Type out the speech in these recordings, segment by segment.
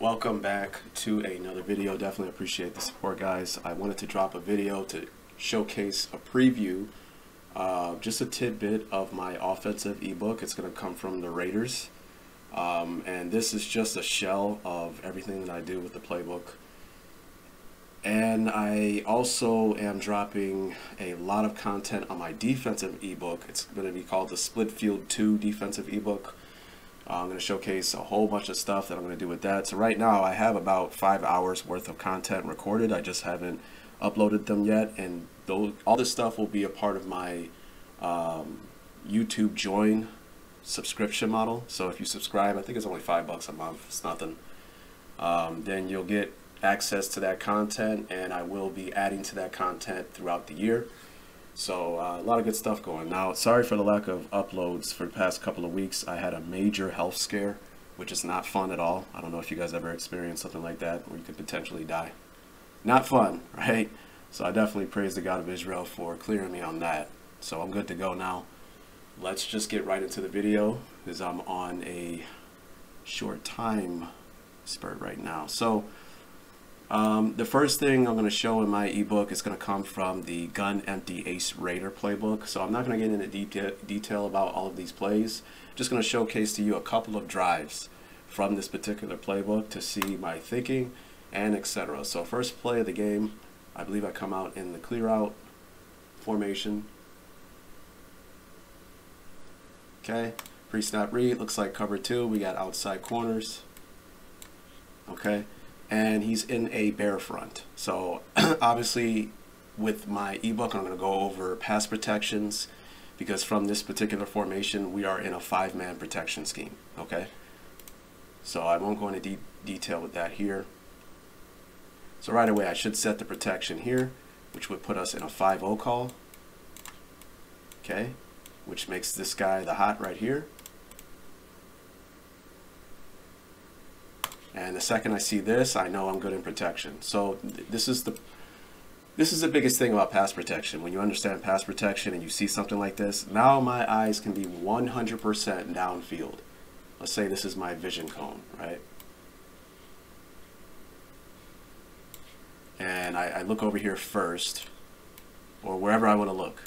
Welcome back to another video. Definitely appreciate the support, guys. I wanted to drop a video to showcase a preview, uh, just a tidbit of my offensive ebook. It's going to come from the Raiders. Um, and this is just a shell of everything that I do with the playbook. And I also am dropping a lot of content on my defensive ebook. It's going to be called the Split Field 2 defensive ebook. Uh, I'm going to showcase a whole bunch of stuff that I'm going to do with that. So right now I have about five hours worth of content recorded. I just haven't uploaded them yet. And those, all this stuff will be a part of my um, YouTube join subscription model. So if you subscribe, I think it's only five bucks a month. It's nothing. Um, then you'll get access to that content and I will be adding to that content throughout the year. So uh, a lot of good stuff going. Now, sorry for the lack of uploads for the past couple of weeks. I had a major health scare, which is not fun at all. I don't know if you guys ever experienced something like that where you could potentially die. Not fun, right? So I definitely praise the God of Israel for clearing me on that. So I'm good to go now. Let's just get right into the video because I'm on a short time spurt right now. So um, the first thing I'm going to show in my ebook is going to come from the Gun Empty Ace Raider playbook. So I'm not going to get into detail, detail about all of these plays. Just going to showcase to you a couple of drives from this particular playbook to see my thinking and etc. So first play of the game, I believe I come out in the clear out formation. Okay, pre-snap read, looks like cover two, we got outside corners. Okay, and he's in a bear front. So obviously with my ebook, I'm going to go over pass protections because from this particular formation, we are in a five-man protection scheme, okay? So I won't go into de detail with that here. So right away, I should set the protection here, which would put us in a 5-0 call, okay? Which makes this guy the hot right here. And the second I see this, I know I'm good in protection. So th this is the this is the biggest thing about pass protection. When you understand pass protection and you see something like this, now my eyes can be 100% downfield. Let's say this is my vision cone, right? And I, I look over here first, or wherever I want to look.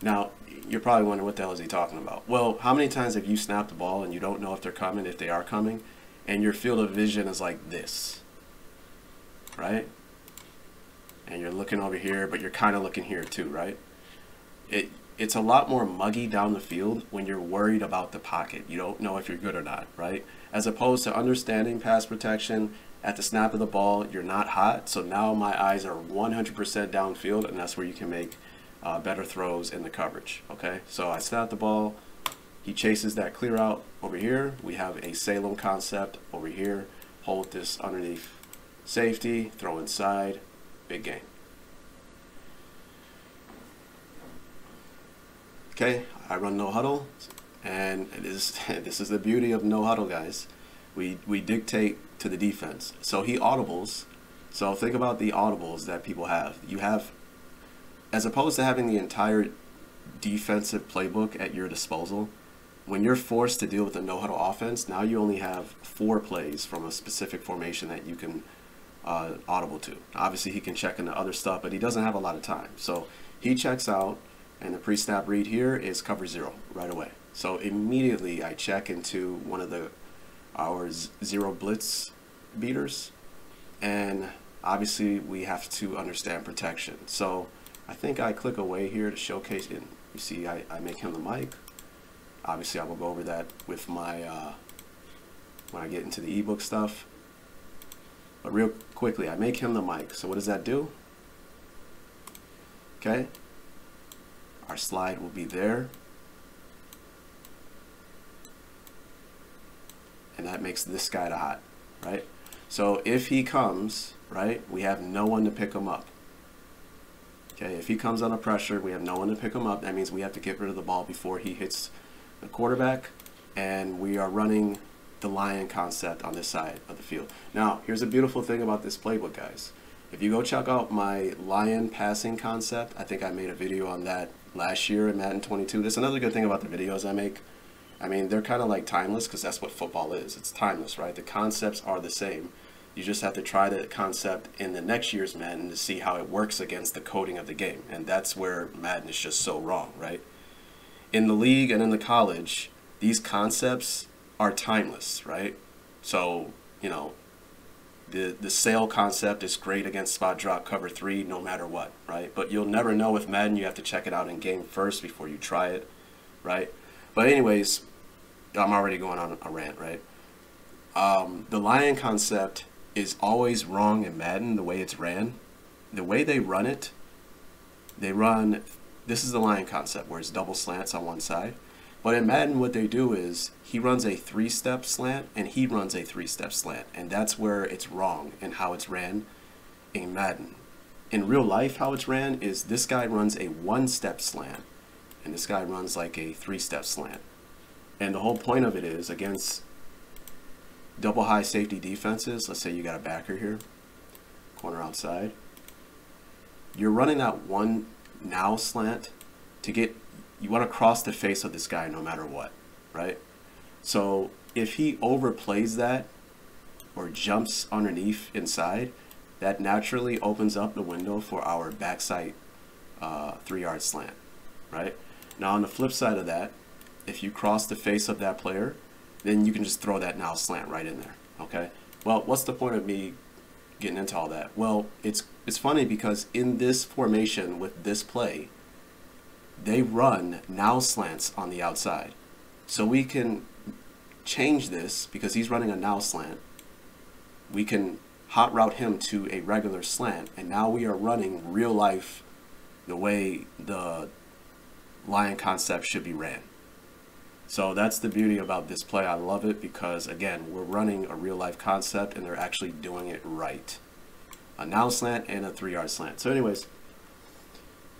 Now, you're probably wondering what the hell is he talking about? Well, how many times have you snapped the ball and you don't know if they're coming, if they are coming, and your field of vision is like this, right? And you're looking over here, but you're kind of looking here too, right? It It's a lot more muggy down the field when you're worried about the pocket. You don't know if you're good or not, right? As opposed to understanding pass protection, at the snap of the ball, you're not hot. So now my eyes are 100% downfield, and that's where you can make uh, better throws in the coverage, okay? So I snap the ball, he chases that clear out over here. We have a Salem concept over here. Hold this underneath safety, throw inside, big game. Okay, I run no huddle, and it is, this is the beauty of no huddle, guys. We, we dictate to the defense. So he audibles. So think about the audibles that people have. You have, as opposed to having the entire defensive playbook at your disposal, when you're forced to deal with a no-huddle offense, now you only have four plays from a specific formation that you can uh, audible to. Obviously, he can check into other stuff, but he doesn't have a lot of time. So he checks out, and the pre-snap read here is cover zero right away. So immediately I check into one of the our zero blitz beaters, and obviously we have to understand protection. So I think I click away here to showcase it. You see, I, I make him the mic. Obviously, I will go over that with my, uh, when I get into the ebook stuff. But real quickly, I make him the mic. So what does that do? Okay. Our slide will be there. And that makes this guy the hot, right? So if he comes, right, we have no one to pick him up. Okay, if he comes under pressure, we have no one to pick him up. That means we have to get rid of the ball before he hits the quarterback, and we are running the lion concept on this side of the field. Now, here's a beautiful thing about this playbook, guys. If you go check out my lion passing concept, I think I made a video on that last year in Madden 22. That's another good thing about the videos I make. I mean, they're kind of like timeless because that's what football is. It's timeless, right? The concepts are the same. You just have to try the concept in the next year's Madden to see how it works against the coding of the game. And that's where Madden is just so wrong, right? In the league and in the college, these concepts are timeless, right? So, you know, the the sail concept is great against spot drop cover three no matter what, right? But you'll never know with Madden. You have to check it out in game first before you try it, right? But anyways, I'm already going on a rant, right? Um, the lion concept is always wrong in Madden, the way it's ran. The way they run it, they run, this is the lion concept where it's double slants on one side. But in Madden, what they do is he runs a three-step slant and he runs a three-step slant. And that's where it's wrong in how it's ran in Madden. In real life, how it's ran is this guy runs a one-step slant and this guy runs like a three-step slant. And the whole point of it is against double high safety defenses, let's say you got a backer here, corner outside, you're running that one now slant to get, you want to cross the face of this guy no matter what, right? So if he overplays that or jumps underneath inside, that naturally opens up the window for our backside uh, three yard slant, right? Now on the flip side of that, if you cross the face of that player, then you can just throw that now slant right in there. Okay. Well, what's the point of me getting into all that? Well, it's it's funny because in this formation with this play, they run now slants on the outside. So we can change this because he's running a now slant. We can hot route him to a regular slant, and now we are running real life the way the lion concept should be ran. So that's the beauty about this play. I love it because, again, we're running a real life concept and they're actually doing it right. A now slant and a three yard slant. So anyways,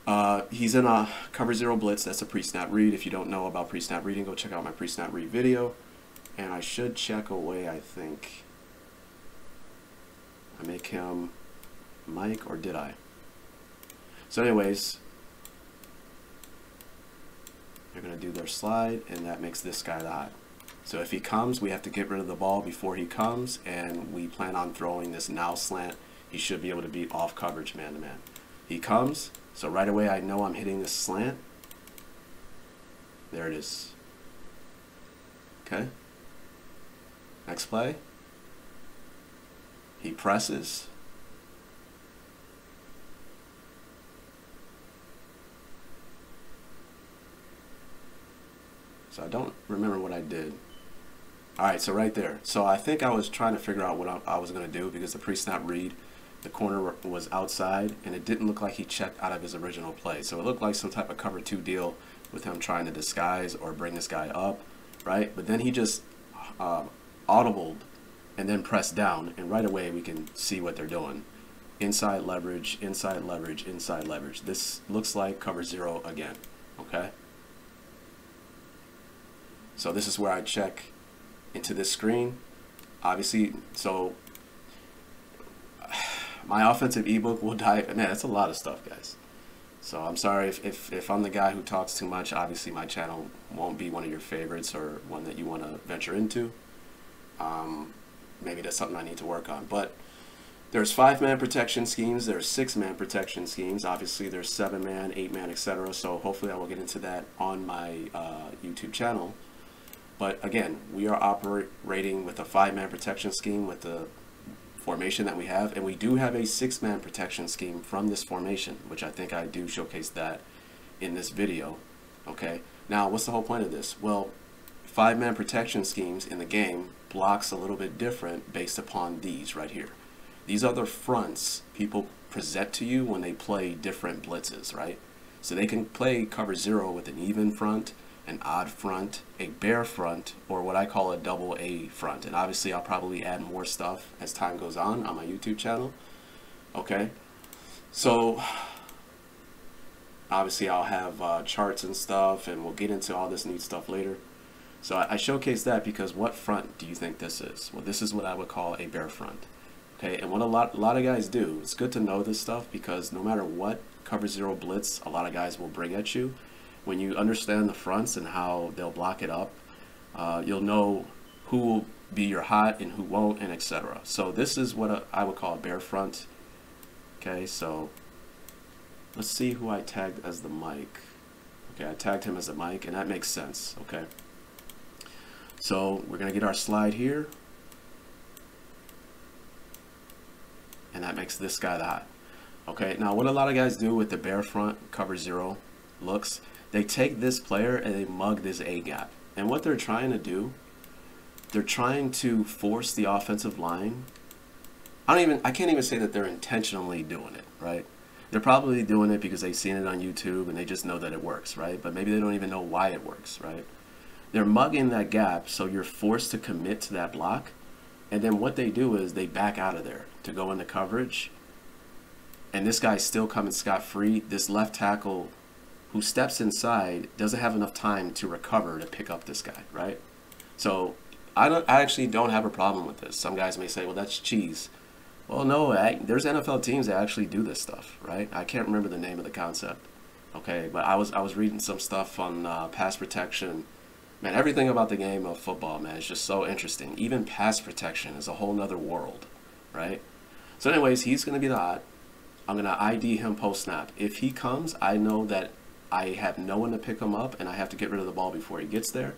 uh, he's in a cover zero blitz. That's a pre-snap read. If you don't know about pre-snap reading, go check out my pre-snap read video. And I should check away, I think. I make him Mike, or did I? So anyways, they're going to do their slide, and that makes this guy the hot. So if he comes, we have to get rid of the ball before he comes, and we plan on throwing this now slant. He should be able to beat off coverage man to man. He comes, so right away I know I'm hitting this slant. There it is. Okay. Next play. He presses. So I don't remember what I did. Alright, so right there. So I think I was trying to figure out what I, I was going to do because the pre-snap read, the corner was outside, and it didn't look like he checked out of his original play. So it looked like some type of cover two deal with him trying to disguise or bring this guy up, right? But then he just um, audibled and then pressed down, and right away we can see what they're doing. Inside leverage, inside leverage, inside leverage. This looks like cover zero again, okay? So this is where I check into this screen. Obviously, so my offensive ebook will dive. Man, that's a lot of stuff, guys. So I'm sorry if, if, if I'm the guy who talks too much. Obviously, my channel won't be one of your favorites or one that you want to venture into. Um, maybe that's something I need to work on. But there's five-man protection schemes. There's six-man protection schemes. Obviously, there's seven-man, eight-man, etc. So hopefully, I will get into that on my uh, YouTube channel. But again, we are operating with a five-man protection scheme with the formation that we have, and we do have a six-man protection scheme from this formation, which I think I do showcase that in this video. Okay, now what's the whole point of this? Well, five-man protection schemes in the game blocks a little bit different based upon these right here. These are the fronts people present to you when they play different blitzes, right? So they can play cover zero with an even front, an odd front, a bear front, or what I call a double A front. And obviously I'll probably add more stuff as time goes on on my YouTube channel. Okay, so obviously I'll have uh, charts and stuff and we'll get into all this neat stuff later. So I, I showcase that because what front do you think this is? Well, this is what I would call a bear front. Okay, and what a lot, a lot of guys do, it's good to know this stuff because no matter what cover zero blitz a lot of guys will bring at you, when you understand the fronts and how they'll block it up, Uh, you'll know who will be your hot and who won't and etc. So this is what a, I would call a bear front. Okay, so let's see who I tagged as the mic. Okay, I tagged him as a mic and that makes sense, okay. So we're gonna get our slide here. And that makes this guy the hot. Okay, now what a lot of guys do with the bear front cover zero looks, they take this player and they mug this A gap. And what they're trying to do they're trying to force the offensive line. I don't even I can't even say that they're intentionally doing it, right? They're probably doing it because they've seen it on YouTube and they just know that it works, right? But maybe they don't even know why it works, right? They're mugging that gap so you're forced to commit to that block. And then what they do is they back out of there to go into coverage. And this guy's still coming scot free. This left tackle who steps inside doesn't have enough time to recover to pick up this guy, right? So I don't. I actually don't have a problem with this. Some guys may say, "Well, that's cheese." Well, no. I, there's NFL teams that actually do this stuff, right? I can't remember the name of the concept. Okay, but I was I was reading some stuff on uh, pass protection. Man, everything about the game of football, man, is just so interesting. Even pass protection is a whole nother world, right? So, anyways, he's going to be the hot. I'm going to ID him post snap. If he comes, I know that I have no one to pick him up, and I have to get rid of the ball before he gets there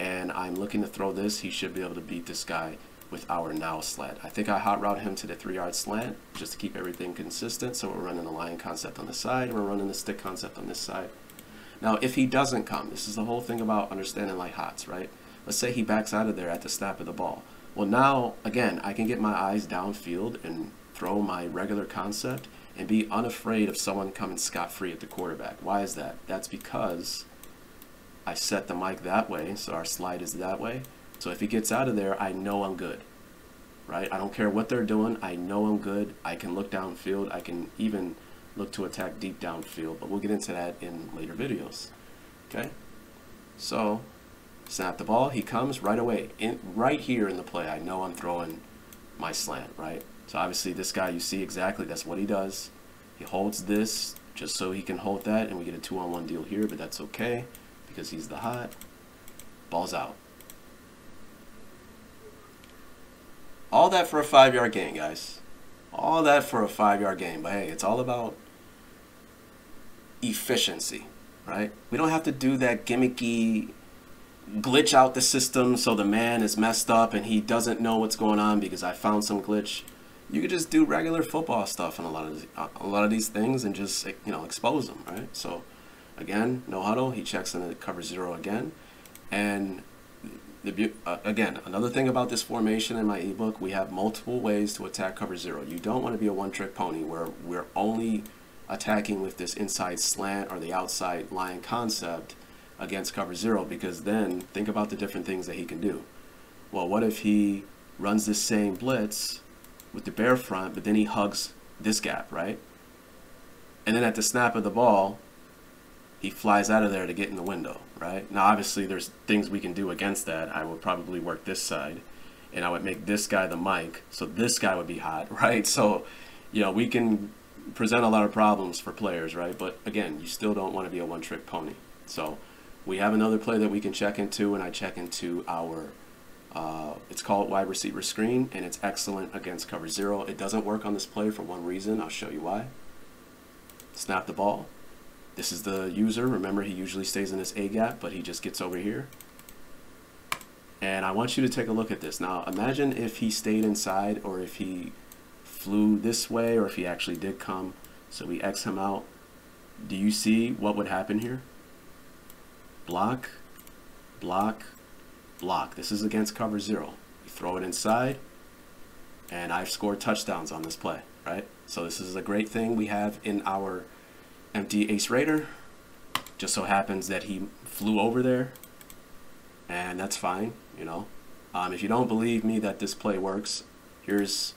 and I'm looking to throw this, he should be able to beat this guy with our now slant. I think I hot route him to the three yard slant just to keep everything consistent. So we're running the line concept on the side and we're running the stick concept on this side. Now, if he doesn't come, this is the whole thing about understanding like hots, right? Let's say he backs out of there at the snap of the ball. Well, now, again, I can get my eyes downfield and throw my regular concept and be unafraid of someone coming scot-free at the quarterback. Why is that? That's because I set the mic that way, so our slide is that way. So if he gets out of there, I know I'm good, right? I don't care what they're doing. I know I'm good. I can look downfield. I can even look to attack deep downfield, but we'll get into that in later videos, okay? So snap the ball. He comes right away, in, right here in the play. I know I'm throwing my slant, right? So obviously this guy, you see exactly, that's what he does. He holds this just so he can hold that, and we get a two-on-one deal here, but that's okay because he's the hot. Ball's out. All that for a five yard gain, guys. All that for a five yard gain. But hey, it's all about efficiency, right? We don't have to do that gimmicky glitch out the system so the man is messed up and he doesn't know what's going on because I found some glitch. You could just do regular football stuff and a lot of a lot of these things and just you know expose them, right? So Again, no huddle. He checks in at cover zero again. And the, uh, again, another thing about this formation in my ebook, we have multiple ways to attack cover zero. You don't want to be a one-trick pony where we're only attacking with this inside slant or the outside line concept against cover zero because then think about the different things that he can do. Well, what if he runs this same blitz with the bear front, but then he hugs this gap, right? And then at the snap of the ball, he flies out of there to get in the window, right? Now, obviously, there's things we can do against that. I would probably work this side, and I would make this guy the mic, so this guy would be hot, right? So, you know, we can present a lot of problems for players, right? But again, you still don't want to be a one-trick pony. So, we have another play that we can check into, and I check into our. Uh, it's called wide receiver screen, and it's excellent against cover zero. It doesn't work on this play for one reason. I'll show you why. Snap the ball, this is the user. Remember, he usually stays in this A gap, but he just gets over here. And I want you to take a look at this. Now, imagine if he stayed inside or if he flew this way or if he actually did come. So we X him out. Do you see what would happen here? Block, block, block. This is against cover zero. You throw it inside, and I've scored touchdowns on this play, right? So this is a great thing we have in our empty Ace Raider. Just so happens that he flew over there, and that's fine, you know. Um, if you don't believe me that this play works, here's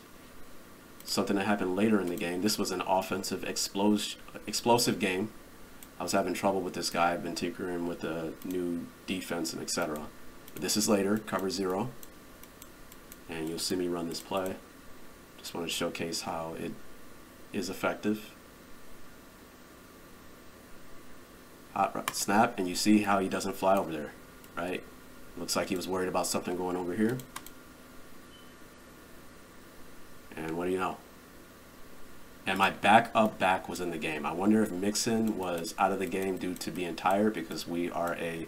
something that happened later in the game. This was an offensive explos explosive game. I was having trouble with this guy. I've been tinkering with the new defense and etc. This is later, cover zero. And you'll see me run this play. Just want to showcase how it is effective. Ah, hot snap, and you see how he doesn't fly over there, right? Looks like he was worried about something going over here. And what do you know? And my back up back was in the game. I wonder if Mixon was out of the game due to being tired because we are a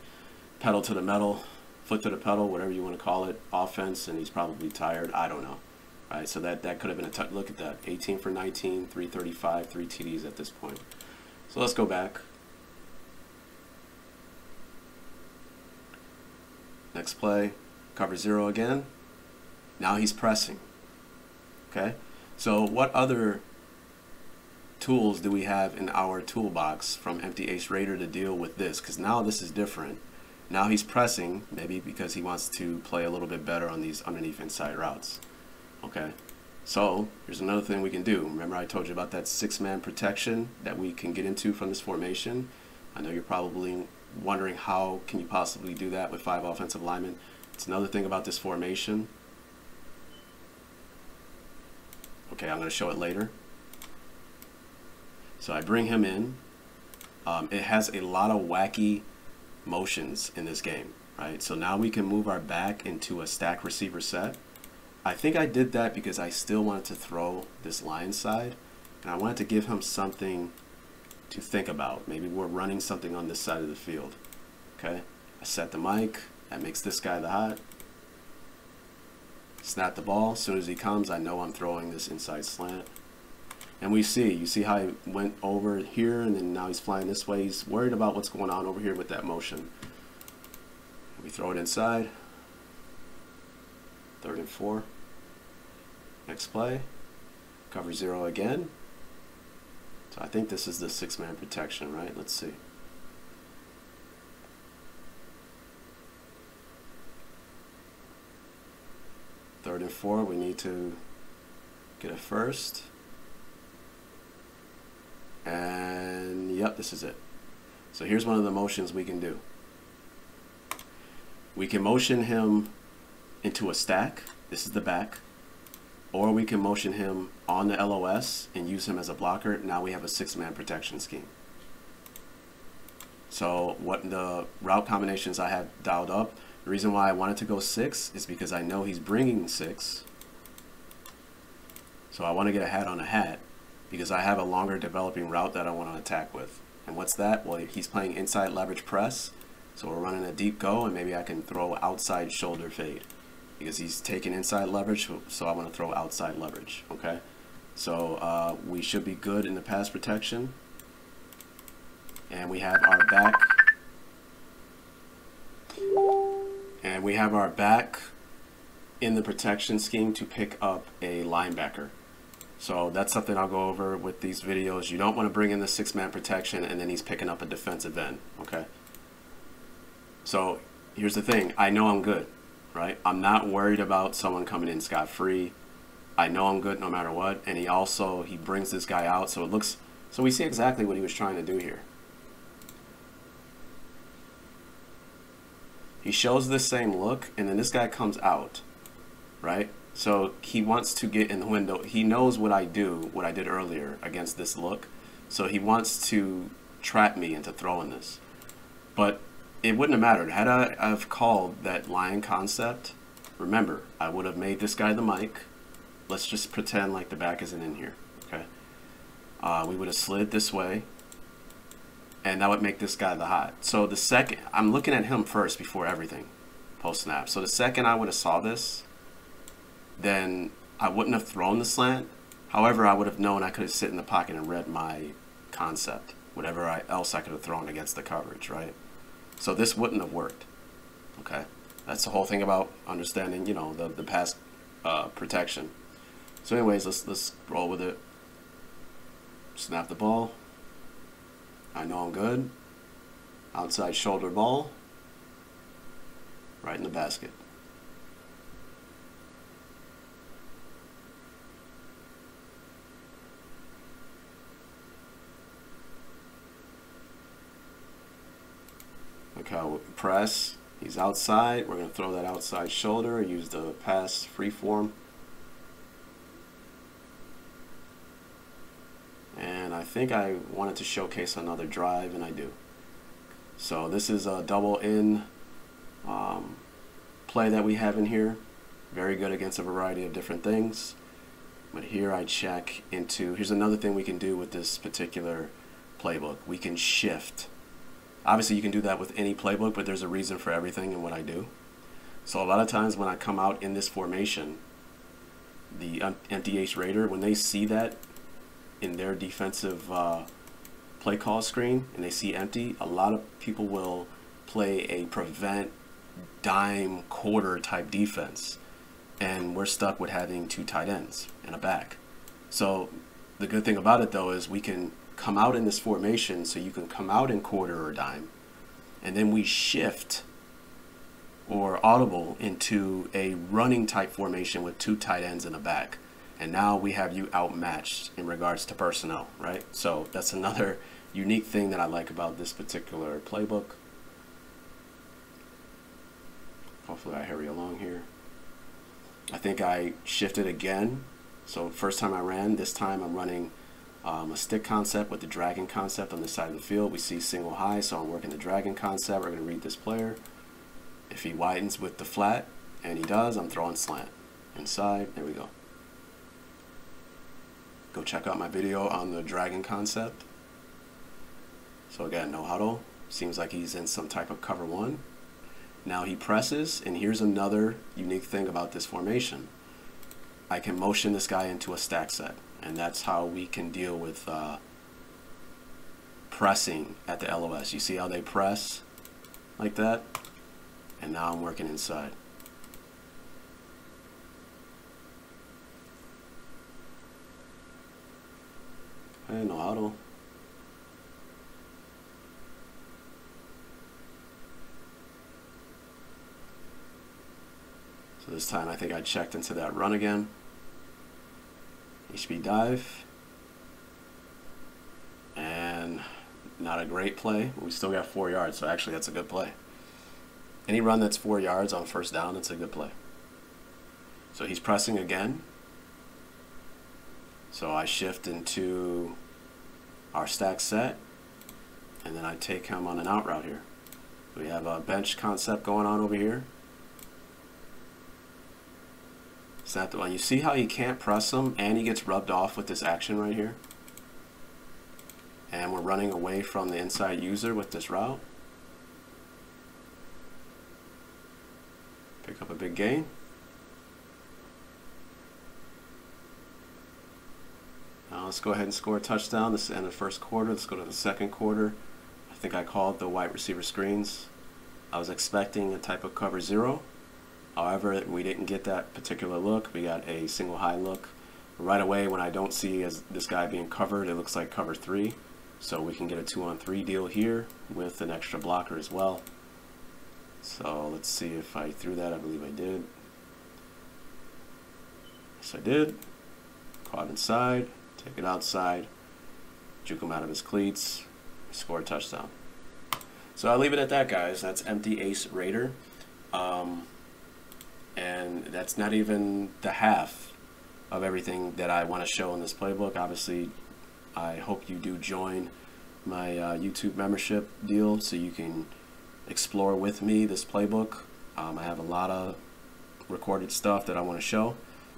pedal to the metal, foot to the pedal, whatever you want to call it, offense, and he's probably tired. I don't know. Right, so that, that could have been a touch. Look at that. 18 for 19, 335, three TDs at this point. So let's go back. Next play, cover zero again. Now he's pressing. Okay, so what other tools do we have in our toolbox from Empty Ace Raider to deal with this? Because now this is different. Now he's pressing, maybe because he wants to play a little bit better on these underneath inside routes. Okay, so here's another thing we can do. Remember I told you about that six-man protection that we can get into from this formation? I know you're probably wondering how can you possibly do that with five offensive linemen. It's another thing about this formation. Okay, I'm going to show it later. So I bring him in. Um, it has a lot of wacky motions in this game, right? So now we can move our back into a stack receiver set. I think I did that because I still wanted to throw this line side, and I wanted to give him something to think about. Maybe we're running something on this side of the field. Okay, I set the mic. That makes this guy the hot. Snap the ball. As soon as he comes, I know I'm throwing this inside slant. And we see, you see how he went over here and then now he's flying this way. He's worried about what's going on over here with that motion. We throw it inside. Third and four. Next play. Cover zero again. So I think this is the six-man protection, right? Let's see. Third and four, we need to get a first. And yep, this is it. So here's one of the motions we can do. We can motion him into a stack. This is the back or we can motion him on the LOS and use him as a blocker. Now we have a six-man protection scheme. So what the route combinations I have dialed up, the reason why I wanted to go six is because I know he's bringing six. So I want to get a hat on a hat because I have a longer developing route that I want to attack with. And what's that? Well, he's playing inside leverage press. So we're running a deep go and maybe I can throw outside shoulder fade because he's taking inside leverage, so I want to throw outside leverage, okay? So uh, we should be good in the pass protection. And we have our back. And we have our back in the protection scheme to pick up a linebacker. So that's something I'll go over with these videos. You don't want to bring in the six-man protection and then he's picking up a defensive end, okay? So here's the thing. I know I'm good right? I'm not worried about someone coming in scot free. I know I'm good no matter what. And he also he brings this guy out, so it looks so we see exactly what he was trying to do here. He shows this same look, and then this guy comes out, right? So he wants to get in the window. He knows what I do, what I did earlier against this look. So he wants to trap me into throwing this. But it wouldn't have mattered. Had I have called that lion concept, remember, I would have made this guy the mic. Let's just pretend like the back isn't in here, okay? Uh, we would have slid this way, and that would make this guy the hot. So the second, I'm looking at him first before everything, post snap. So the second I would have saw this, then I wouldn't have thrown the slant. However, I would have known I could have sit in the pocket and read my concept, whatever I, else I could have thrown against the coverage, right? So this wouldn't have worked. Okay, that's the whole thing about understanding, you know, the the pass uh, protection. So, anyways, let's let's roll with it. Snap the ball. I know I'm good. Outside shoulder ball. Right in the basket. Look how press. He's outside. We're going to throw that outside shoulder. Use the pass free form. And I think I wanted to showcase another drive, and I do. So this is a double in um, play that we have in here. Very good against a variety of different things. But here I check into, here's another thing we can do with this particular playbook. We can shift. Obviously you can do that with any playbook, but there's a reason for everything in what I do. So a lot of times when I come out in this formation, the empty ace raider, when they see that in their defensive uh, play call screen and they see empty, a lot of people will play a prevent dime quarter type defense. And we're stuck with having two tight ends and a back. So the good thing about it though is we can come out in this formation so you can come out in quarter or dime and then we shift or audible into a running type formation with two tight ends in the back. And now we have you outmatched in regards to personnel, right? So that's another unique thing that I like about this particular playbook. Hopefully I hurry along here. I think I shifted again. So first time I ran, this time I'm running um, a stick concept with the dragon concept on the side of the field. We see single high, so I'm working the dragon concept. We're going to read this player. If he widens with the flat, and he does, I'm throwing slant. Inside, there we go. Go check out my video on the dragon concept. So again, no huddle. Seems like he's in some type of cover one. Now he presses, and here's another unique thing about this formation. I can motion this guy into a stack set, and that's how we can deal with uh, pressing at the LOS. You see how they press like that? And now I'm working inside. I no auto. So this time I think I checked into that run again. HB dive. And not a great play. We still got four yards, so actually that's a good play. Any run that's four yards on first down, it's a good play. So he's pressing again. So I shift into our stack set, and then I take him on an out route here. We have a bench concept going on over here. Is that the one? You see how you can't press him and he gets rubbed off with this action right here? And we're running away from the inside user with this route. Pick up a big gain. Now let's go ahead and score a touchdown. This is the end of the first quarter. Let's go to the second quarter. I think I called the wide receiver screens. I was expecting a type of cover zero. However, we didn't get that particular look. We got a single high look. Right away, when I don't see as this guy being covered, it looks like cover three. So we can get a two on three deal here with an extra blocker as well. So let's see if I threw that. I believe I did. Yes, I did. Caught inside, take it outside, juke him out of his cleats, score a touchdown. So I'll leave it at that, guys. That's empty ace raider. Um, and that's not even the half of everything that I want to show in this playbook. Obviously, I hope you do join my uh, YouTube membership deal so you can explore with me this playbook. Um, I have a lot of recorded stuff that I want to show.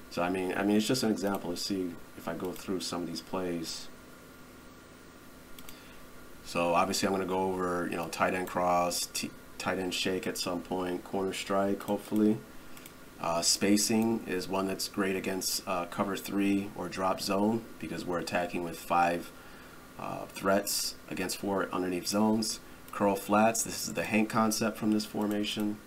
So I mean, I mean, it's just an example to see if I go through some of these plays. So obviously, I'm going to go over, you know, tight end cross, tight end shake at some point, corner strike, hopefully. Uh, spacing is one that's great against uh, cover three or drop zone because we're attacking with five uh, threats against four underneath zones. Curl flats, this is the Hank concept from this formation.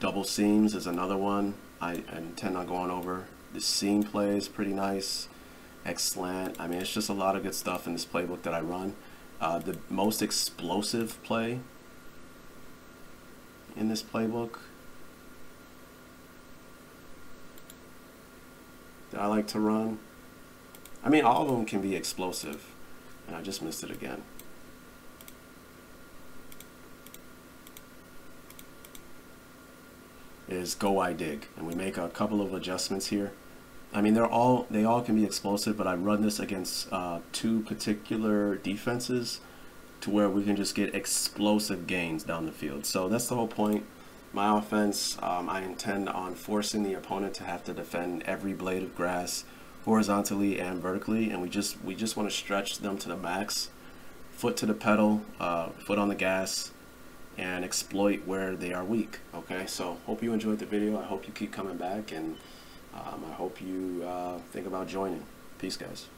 Double seams is another one I, I intend on going over. The seam play is pretty nice. X slant, I mean it's just a lot of good stuff in this playbook that I run. Uh, the most explosive play in this playbook that I like to run. I mean, all of them can be explosive. And I just missed it again. Is go I dig. And we make a couple of adjustments here. I mean, they're all they all can be explosive, but I run this against uh, two particular defenses to where we can just get explosive gains down the field. So that's the whole point. My offense, um, I intend on forcing the opponent to have to defend every blade of grass horizontally and vertically, and we just we just want to stretch them to the max, foot to the pedal, uh, foot on the gas, and exploit where they are weak. Okay, so hope you enjoyed the video. I hope you keep coming back, and um, I hope you uh, think about joining. Peace, guys.